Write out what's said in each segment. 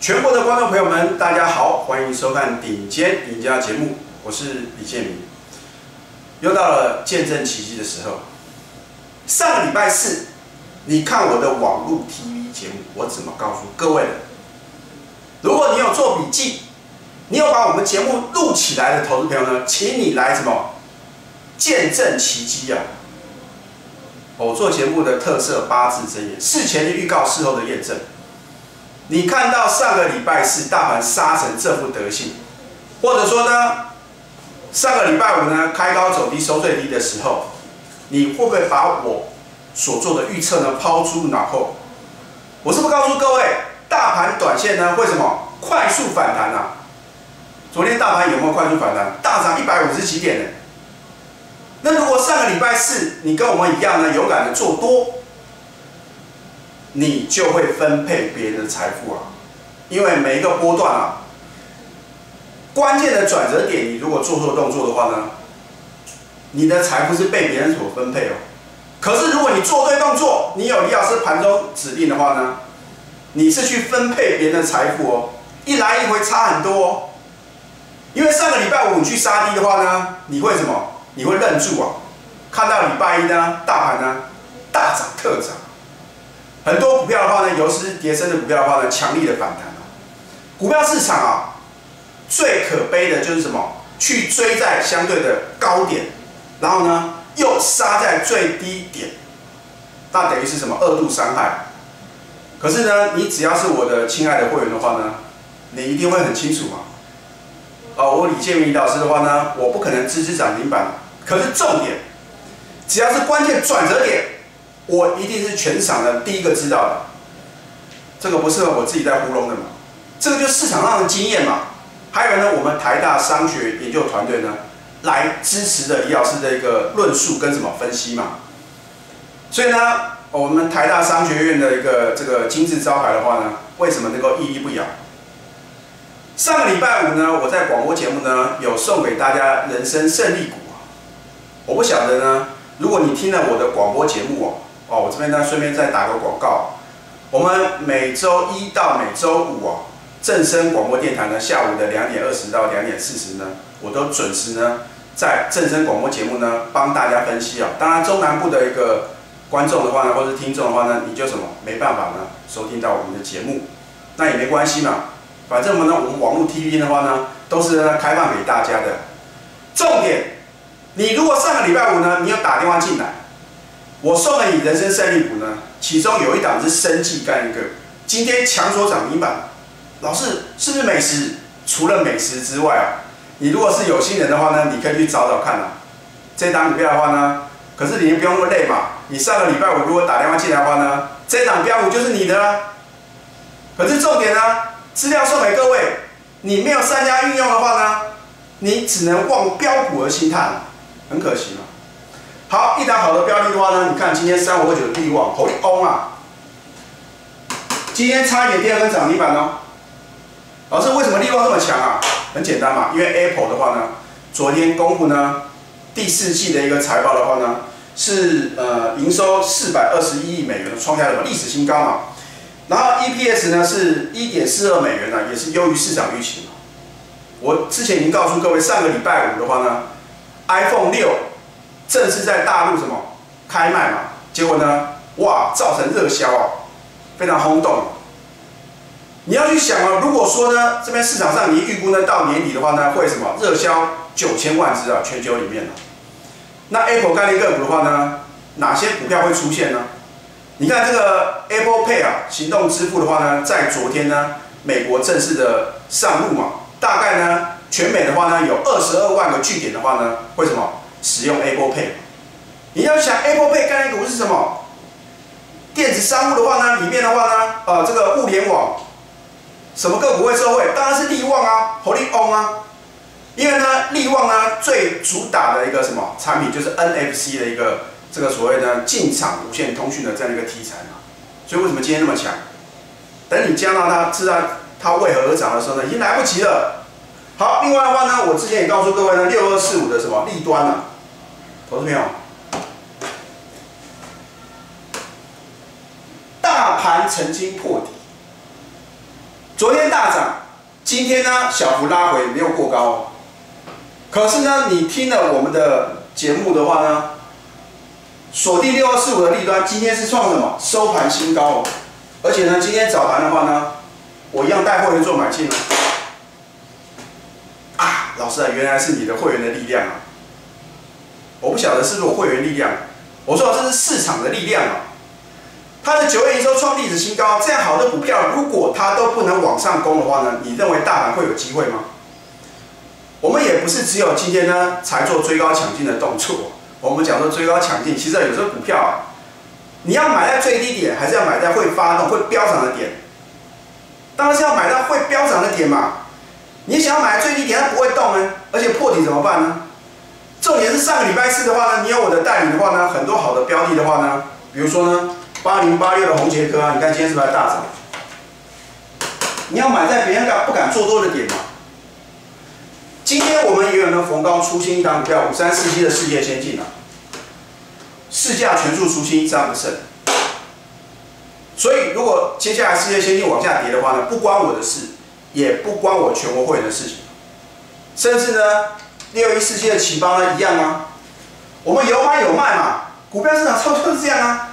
全国的观众朋友们，大家好，欢迎收看顶尖赢家节目，我是李建明。又到了见证奇迹的时候。上个礼拜四，你看我的网络 TV 节目，我怎么告诉各位？如果你有做笔记，你有把我们节目录起来的投资朋友呢，请你来什么见证奇迹啊！我做节目的特色八字真言，事前的预告，事后的验证。你看到上个礼拜四大盘杀成这副德性，或者说呢，上个礼拜五呢开高走低收最低的时候，你会不会把我所做的预测呢抛诸脑后？我是不是告诉各位，大盘短线呢为什么快速反弹啊？昨天大盘有没有快速反弹？大涨一百五十几点呢？那如果上个礼拜四你跟我们一样呢，勇敢的做多？你就会分配别人的财富啊，因为每一个波段啊，关键的转折点，你如果做错动作的话呢，你的财富是被别人所分配哦。可是如果你做对动作，你有李老师盘中指令的话呢，你是去分配别人的财富哦，一来一回差很多哦。因为上个礼拜五你去杀低的话呢，你会什么？你会愣住啊，看到礼拜一呢，大盘呢大涨特涨。很多股票的话呢，尤其是跌升的股票的话呢，强力的反弹股票市场啊，最可悲的就是什么？去追在相对的高点，然后呢，又杀在最低点，那等于是什么？二度伤害。可是呢，你只要是我的亲爱的会员的话呢，你一定会很清楚嘛。哦，我李建明老师的话呢，我不可能支持涨停板。可是重点，只要是关键转折点。我一定是全场的第一个知道的，这个不是我自己在糊弄的嘛？这个就是市场上的经验嘛。还有呢，我们台大商学研究团队呢，来支持的李老师的一个论述跟什么分析嘛。所以呢，我们台大商学院的一个这个金字招牌的话呢，为什么能够屹立不摇？上个礼拜五呢，我在广播节目呢有送给大家人生胜利股啊。我不晓得呢，如果你听了我的广播节目哦。哦，我这边呢顺便再打个广告，我们每周一到每周五啊，正声广播电台呢下午的两点二十到两点四十呢，我都准时呢在正声广播节目呢帮大家分析啊。当然中南部的一个观众的话呢，或者听众的话呢，你就什么没办法呢收听到我们的节目，那也没关系嘛，反正我们呢我们网络 TV 的话呢都是开放给大家的。重点，你如果上个礼拜五呢，你有打电话进来。我送了你人生胜利股呢，其中有一档是生计概念股，今天强所涨停板。老师是不是美食？除了美食之外啊，你如果是有心人的话呢，你可以去找找看啊。这档股票的话呢，可是你不用那么累嘛。你上个礼拜五如果打电话进来的话呢，这档标股就是你的啦。可是重点呢，资料送给各位，你没有三家运用的话呢，你只能望标股而心叹，很可惜嘛。好，一档好的标的的话呢，你看今天三五二九的利旺，好攻啊！今天差一点第二根涨停板哦。老师，为什么力旺这么强啊？很简单嘛，因为 Apple 的话呢，昨天公布呢第四季的一个财报的话呢，是呃营收四百二十一亿美元，创下了历史新高嘛。然后 EPS 呢是一点四二美元呢，也是优于市场预期。我之前已经告诉各位，上个礼拜五的话呢，iPhone 六。正是在大陆什么开卖嘛，结果呢，哇，造成热销啊，非常轰动。你要去想啊，如果说呢，这边市场上你预估呢，到年底的话呢，会什么热销九千万只啊，全球里面那 Apple 概念个股的话呢，哪些股票会出现呢？你看这个 Apple Pay 啊，行动支付的话呢，在昨天呢，美国正式的上路嘛，大概呢，全美的话呢，有二十二万个据点的话呢，会什么？使用 Apple Pay，你要想 Apple Pay 概念股是什么？电子商务的话呢，里面的话呢，呃，这个物联网，什么个股会受惠？当然是利旺啊，Holy On 啊，因为呢，利旺呢最主打的一个什么产品就是 NFC 的一个这个所谓的进场无线通讯的这样一个题材嘛，所以为什么今天那么强？等你加到它知道它为何而涨的时候呢，已经来不及了。好，另外的话呢，我之前也告诉各位呢，六二四五的什么利端啊。投资朋友，大盘曾经破底，昨天大涨，今天呢小幅拉回，没有过高。可是呢，你听了我们的节目的话呢，锁定六二四五的利端，今天是创什么？收盘新高。而且呢，今天早盘的话呢，我一样带会员做买进了。啊，老师啊，原来是你的会员的力量啊！我不晓得是不是会员力量，我说这是市场的力量啊。它的九月营收创历史新高，这样好的股票，如果它都不能往上攻的话呢，你认为大盘会有机会吗？我们也不是只有今天呢才做追高抢进的动作。我们讲说追高抢进，其实有时候股票啊，你要买在最低点，还是要买在会发动、会飙涨的点？当然是要买到会飙涨的点嘛。你想要买在最低点，它不会动呢，而且破底怎么办呢？重点是上个礼拜四的话呢，你有我的代理的话呢，很多好的标的的话呢，比如说呢。八零八六的红杰科啊，你看今天是不是大涨？你要买在别人敢不敢做多的点嘛？今天我们也有呢逢高出新一档股票五三四七的世界先进啊，市价全数出新三不胜。所以如果接下来世界先进往下跌的话呢，不关我的事，也不关我全国会员的事情。甚至呢，六一四七的启邦呢一样啊，我们有买有卖嘛，股票市场操作是这样啊。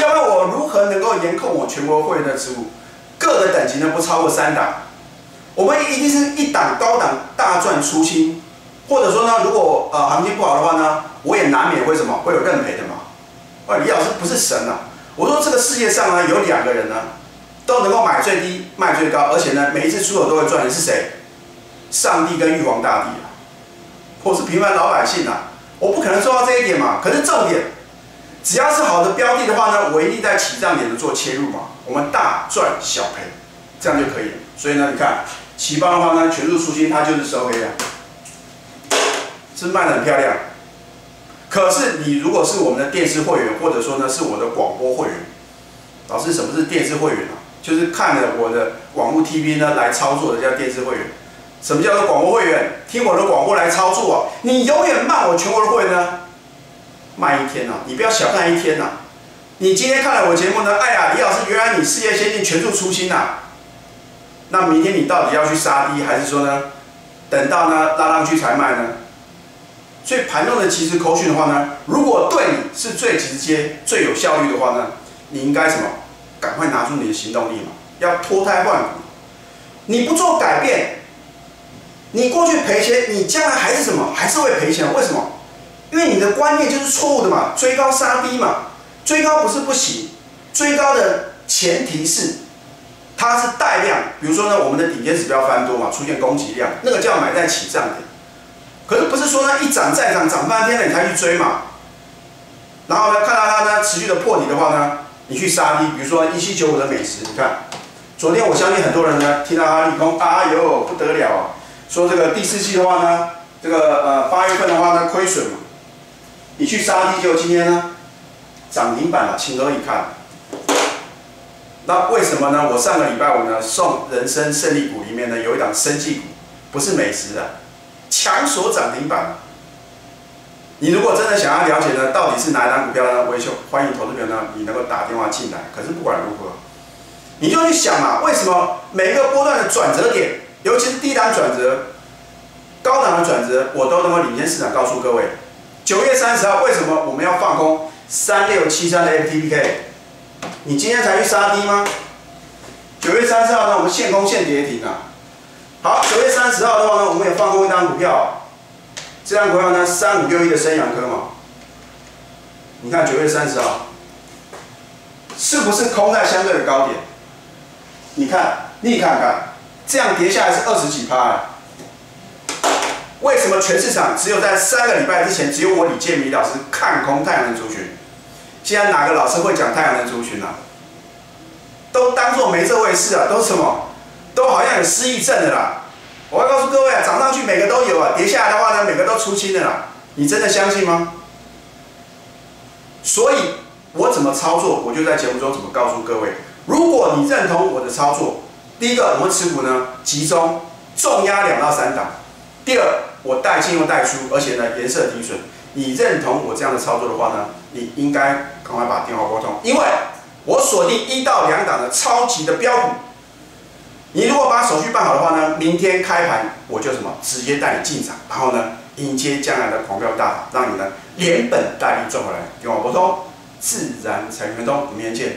要问我如何能够严控我全国会员的持股，各个等级呢不超过三档，我们一定是一档高档大赚出清，或者说呢，如果呃行情不好的话呢，我也难免会什么会有认赔的嘛。喂，李老师不是神啊，我说这个世界上呢有两个人呢，都能够买最低卖最高，而且呢每一次出手都会赚的是谁？上帝跟玉皇大帝啊，或是平凡老百姓啊，我不可能做到这一点嘛。可是重点。只要是好的标的的话呢，我一定在起涨点做切入嘛，我们大赚小赔，这样就可以了。所以呢，你看起邦的话呢，全数出金，它就是收黑啊，是卖的很漂亮。可是你如果是我们的电视会员，或者说呢是我的广播会员，老师什么是电视会员啊？就是看了我的网络 TV 呢来操作的叫电视会员。什么叫做广播会员？听我的广播来操作啊？你永远骂我全国的会员呢？慢一天呐，你不要小看一天呐。你今天看了我节目呢，哎呀，李老师，原来你事业先进全数出新呐。那明天你到底要去杀低，还是说呢，等到呢拉上去才卖呢？所以盘中的及时口讯的话呢，如果对你是最直接、最有效率的话呢，你应该什么？赶快拿出你的行动力嘛，要脱胎换骨。你不做改变，你过去赔钱，你将来还是什么？还是会赔钱？为什么？因为你的观念就是错误的嘛，追高杀低嘛，追高不是不行，追高的前提是它是带量，比如说呢，我们的顶尖指标翻多嘛，出现攻击量，那个叫买在起涨点。可是不是说呢一涨再涨，涨半天了你才去追嘛？然后呢，看到它呢持续的破底的话呢，你去杀低，比如说一七九五的美食，你看，昨天我相信很多人呢听到它利空，啊哟不得了，说这个第四季的话呢，这个呃八月份的话呢亏损嘛。你去杀低就今天呢，涨停板了，情何以堪？那为什么呢？我上个礼拜五呢送人生胜利股里面呢有一档生技股，不是美食的，强锁涨停板。你如果真的想要了解呢，到底是哪一档股票呢？维修欢迎投资者呢，你能够打电话进来。可是不管如何，你就去想嘛，为什么每一个波段的转折点，尤其是低档转折、高档的转折，我都能够领先市场，告诉各位。九月三十号，为什么我们要放空三六七三的 FTPK？你今天才去杀低吗？九月三十号呢，我们现空现跌停啊。好，九月三十号的话呢，我们也放空一张股票，这张股票呢，三五六一的升阳科嘛。你看九月三十号，是不是空在相对的高点？你看，你看看，这样跌下来是二十几趴。为什么全市场只有在三个礼拜之前，只有我李建民老师看空太阳能族群？现在哪个老师会讲太阳能族群啊？都当做没这回事啊，都什么？都好像有失忆症的啦！我要告诉各位啊，涨上去每个都有啊，跌下来的话呢，每个都出清的啦。你真的相信吗？所以我怎么操作，我就在节目中怎么告诉各位。如果你认同我的操作，第一个，我们持股呢集中重压两到三档；第二，我带进又带出，而且呢颜色提准。你认同我这样的操作的话呢，你应该赶快把电话拨通，因为我锁定一到两档的超级的标股，你如果把手续办好的话呢，明天开盘我就什么直接带你进场，然后呢迎接将来的狂飙大涨，让你呢连本带利赚回来。电话拨通，自然财源通，明天见。